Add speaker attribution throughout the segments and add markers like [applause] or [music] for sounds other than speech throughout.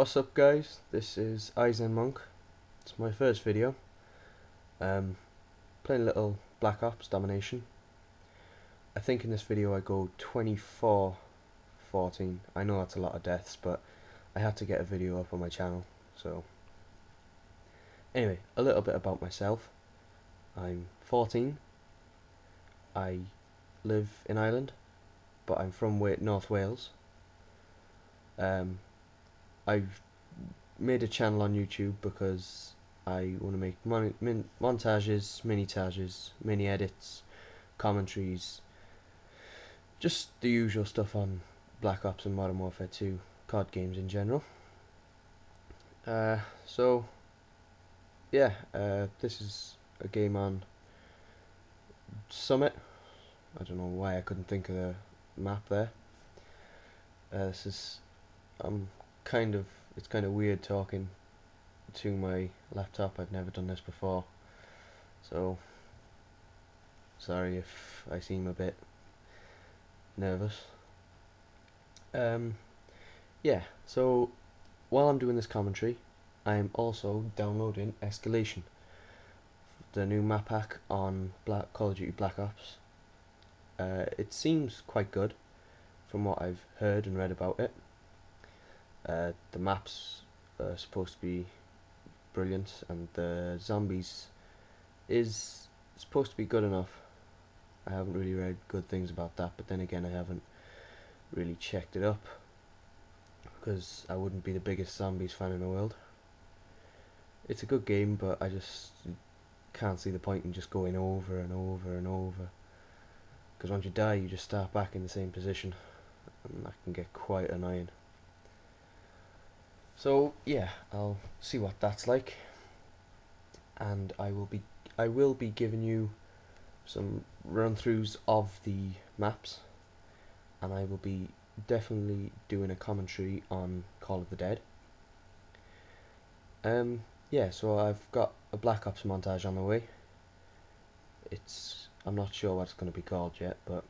Speaker 1: What's up guys, this is iZeN Monk. It's my first video. Um, playing a little Black Ops Domination. I think in this video I go 24 14. I know that's a lot of deaths, but I had to get a video up on my channel, so... Anyway, a little bit about myself. I'm 14. I live in Ireland, but I'm from North Wales. Um, I've made a channel on YouTube because I want to make mon min montages, mini-tages, mini edits, commentaries, just the usual stuff on Black Ops and Modern Warfare 2 COD games in general. Uh, so, yeah, uh, this is a game on Summit. I don't know why I couldn't think of the map there. Uh, this is I'm kind of it's kind of weird talking to my laptop. I've never done this before, so sorry if I seem a bit nervous. Um, yeah. So while I'm doing this commentary, I'm also downloading Escalation, the new map pack on Black Call of Duty Black Ops. Uh, it seems quite good from what I've heard and read about it. Uh, the maps are supposed to be brilliant, and the zombies is supposed to be good enough. I haven't really read good things about that, but then again, I haven't really checked it up because I wouldn't be the biggest zombies fan in the world. It's a good game, but I just can't see the point in just going over and over and over. Because once you die, you just start back in the same position, and that can get quite annoying. So yeah, I'll see what that's like, and I will be I will be giving you some run-throughs of the maps, and I will be definitely doing a commentary on Call of the Dead. Um, yeah, so I've got a Black Ops montage on the way. It's I'm not sure what it's going to be called yet, but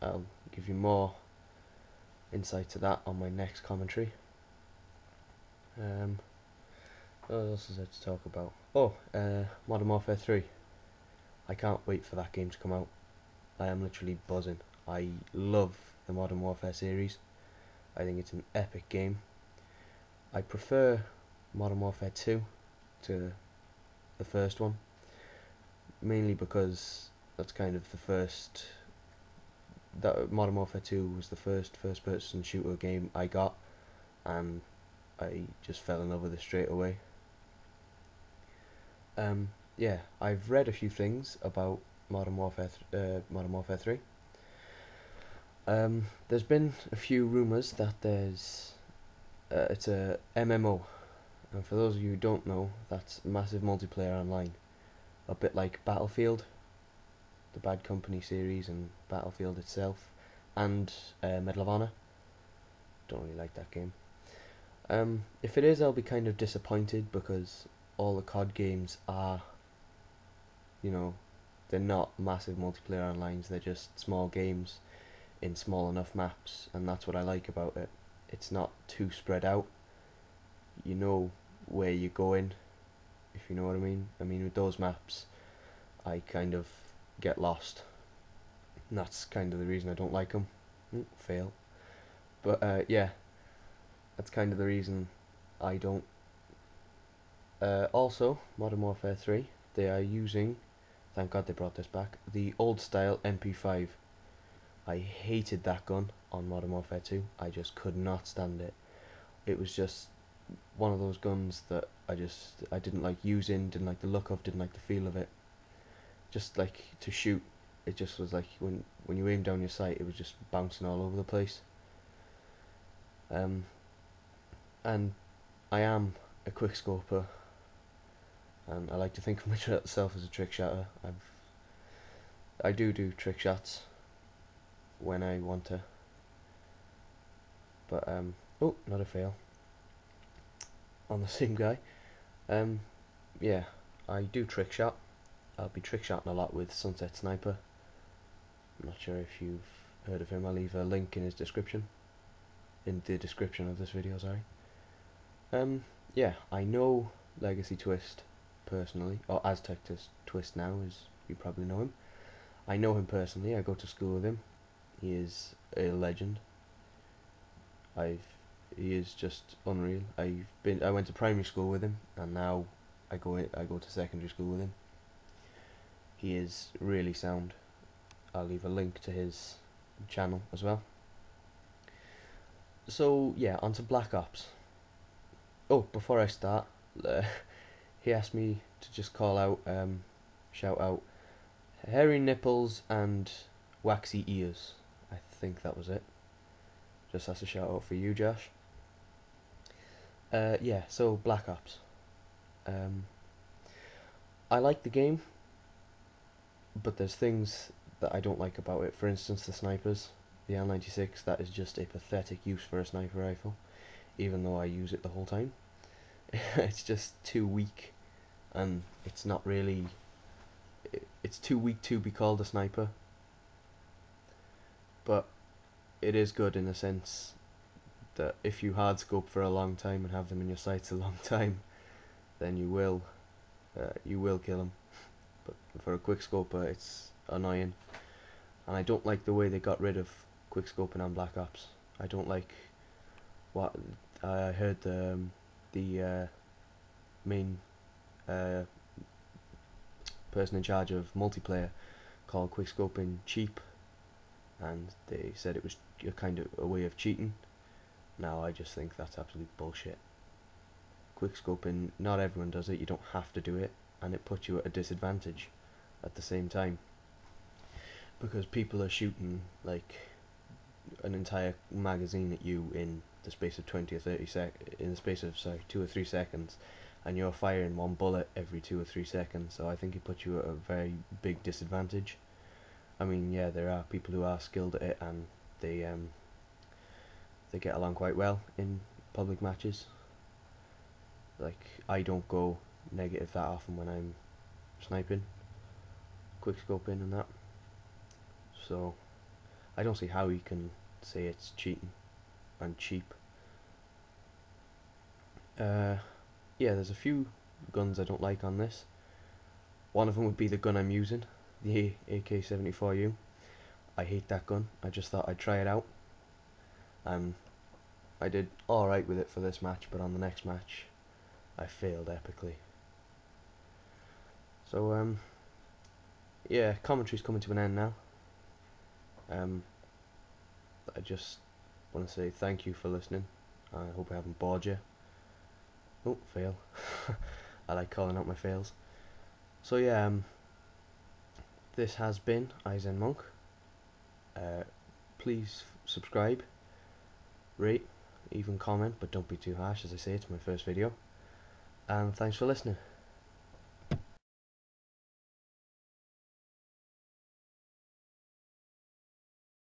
Speaker 1: I'll give you more insight to that on my next commentary. Um, what else is there to talk about? Oh, uh, Modern Warfare 3. I can't wait for that game to come out. I am literally buzzing. I love the Modern Warfare series. I think it's an epic game. I prefer Modern Warfare 2 to the first one. Mainly because that's kind of the first that Modern Warfare 2 was the first first person shooter game I got and I just fell in love with it straight away. Um, yeah, I've read a few things about Modern Warfare, uh, Modern Warfare 3. Um, there's been a few rumours that there's uh, it's a MMO, and for those of you who don't know, that's massive multiplayer online, a bit like Battlefield, the Bad Company series, and Battlefield itself, and uh, Medal of Honor. Don't really like that game. Um, if it is, I'll be kind of disappointed because all the COD games are, you know, they're not massive multiplayer online, they're just small games in small enough maps, and that's what I like about it. It's not too spread out. You know where you're going, if you know what I mean. I mean, with those maps, I kind of get lost. And that's kind of the reason I don't like them. Ooh, fail. But uh, yeah, that's kind of the reason I don't. Uh, also, Modern Warfare 3, they are using, thank God they brought this back, the old style MP5. I hated that gun on Modern Warfare 2. I just could not stand it. It was just one of those guns that I just I didn't like using, didn't like the look of, didn't like the feel of it. Just like to shoot, it just was like when when you aim down your sight, it was just bouncing all over the place. Um, and I am a quickscoper and I like to think of [laughs] myself as a trick shotter. I've I do do trick shots when I want to. But um oh not a fail. [laughs] On the same guy. Um yeah, I do trick shot. I'll be trick shotting a lot with Sunset Sniper. I'm not sure if you've heard of him. I'll leave a link in his description. In the description of this video, sorry. Um, yeah, I know Legacy Twist personally, or Aztec Twist now, as you probably know him. I know him personally. I go to school with him. He is a legend. I've he is just unreal. I've been I went to primary school with him, and now I go I go to secondary school with him. He is really sound. I'll leave a link to his channel as well. So yeah, on to Black Ops. Oh, before I start, uh, [laughs] he asked me to just call out, um, shout out, hairy nipples and waxy ears. I think that was it. Just as a shout out for you, Josh. Uh, yeah, so Black Ops. Um, I like the game, but there's things that I don't like about it. For instance, the snipers. The L96, that is just a pathetic use for a sniper rifle, even though I use it the whole time. [laughs] it's just too weak, and it's not really. It's too weak to be called a sniper. But it is good in the sense that if you hard scope for a long time and have them in your sights a [laughs] long time, then you will, uh, you will kill them. But for a quick scoper, it's annoying, and I don't like the way they got rid of quick scoping on Black Ops. I don't like what I heard um, the uh, main uh, person in charge of multiplayer called quickscoping cheap, and they said it was a kind of a way of cheating. Now I just think that's absolute bullshit. Quickscoping, not everyone does it. You don't have to do it, and it puts you at a disadvantage at the same time because people are shooting like an entire magazine at you in the space of 20 or 30 sec in the space of sorry two or three seconds and you're firing one bullet every two or three seconds so I think it puts you at a very big disadvantage. I mean yeah there are people who are skilled at it and they um they get along quite well in public matches. Like I don't go negative that often when I'm sniping quick scoping and that. So I don't see how he can say it's cheating and cheap. Uh, yeah, there's a few guns I don't like on this. One of them would be the gun I'm using, the AK-74U. I hate that gun. I just thought I'd try it out. And I did alright with it for this match, but on the next match, I failed epically. So, um, yeah, commentary's coming to an end now. Um, I just want to say thank you for listening. I hope I haven't bored you. Oh, fail. [laughs] I like calling out my fails. So yeah, um, this has been iZeN Monk. Uh, please subscribe, rate, even comment, but don't be too harsh as I say, it's my first video. And thanks for listening.